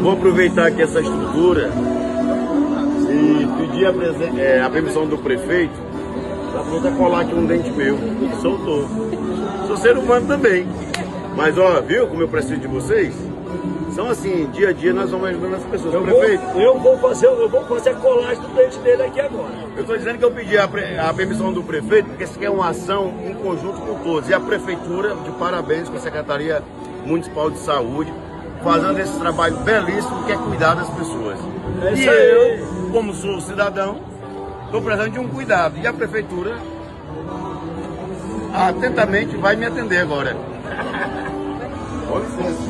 vou aproveitar aqui essa estrutura e pedir a, é, a permissão do prefeito para poder colar aqui um dente meu. E soltou. Sou ser humano também. Mas ó, viu como eu preciso de vocês? São assim, dia a dia nós vamos ajudando as pessoas. Eu vou, prefeito, eu vou fazer, eu vou fazer a colagem do dente dele aqui agora. eu estou dizendo que eu pedi a, pre- a permissão do prefeito, porque isso aqui é uma ação em conjunto com todos. E a prefeitura, de parabéns com a Secretaria Municipal de Saúde, fazendo esse trabalho belíssimo que é cuidar das pessoas. É e isso aí. eu, como sou cidadão, estou precisando de um cuidado. E a prefeitura atentamente vai me atender agora. Com licença.